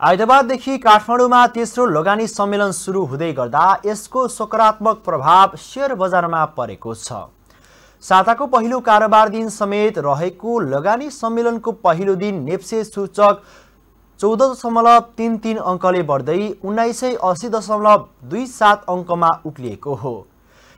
आइतबारदेखि काठमाडौँमा तेस्रो लगानी सम्मेलन सुरु हुँदै गर्दा यसको सकारात्मक प्रभाव सेयर बजारमा परेको छ। साताको पहिलो कारोबार दिन समेत रहेको लगानी सम्मेलनको पहिलो दिन नेप्से सूचक चौध दशमलव तिन तिन अङ्कले बढ्दै उन्नाइस सय असी दशमलव दुई सात अङ्कमा उक्लिएको हो।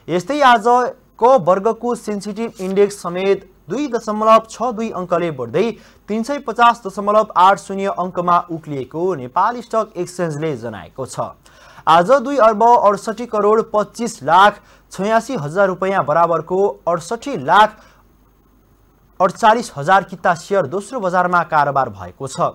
यस्तै आजको वर्गको सेन्सिटिभ इन्डेक्स समेत दुई दशमलव छ दुई अङ्कले बढ्दै तिन सय पचास दशमलव आठ शून्य अङ्कमा उक्लिएको नेपाल स्टक एक्सचेन्जले जनाएको छ। आज दुई अर्ब अडसठी करोड पच्चिस लाख छयासी हजार रुपियाँ बराबरको अडसठी लाख अडचालिस हजार किता सेयर दोस्रो बजारमा कारोबार भएको छ।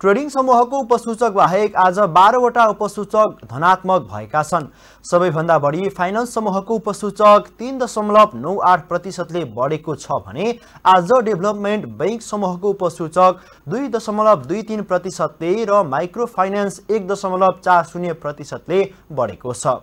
ट्रेडिङ समूहको उपसूचक बाहेक आज बाह्रवटा उपसूचक धनात्मक भएका छन्। सबैभन्दा बढी फाइनेन्स समूहको उपसूचक तिन दशमलव नौ आठ प्रतिशतले बढेको छ भने आज डेभलपमेन्ट बैङ्क समूहको उपसूचक दुई दशमलव दुई तिन प्रतिशतले र माइक्रो फाइनेन्स एक दशमलव चार शून्य प्रतिशतले बढेको छ।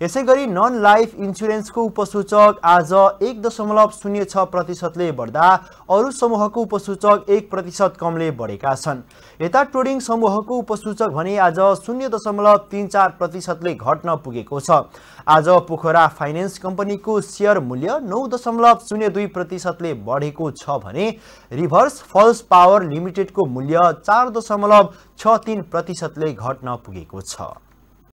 यसै गरी नन लाइफ इन्सुरेन्सको उपसूचक आज एक दशमलव शून्य छ प्रतिशतले बढ्दा अरू समूहको उपसूचक एक प्रतिशत कमले बढेका छन्। यता ट्रेडिङ समूहको उपसूचक भने आज शून्य दशमलव तिन चार प्रतिशतले घट्न पुगेको छ। आज पोखरा फाइनेन्स कम्पनीको सेयर मूल्य नौ दशमलव शून्य दुई प्रतिशतले बढेको छ भने रिभर्स फल्स पावर लिमिटेडको मूल्य चार दशमलव छ तिन प्रतिशतले घट्न पुगेको छ।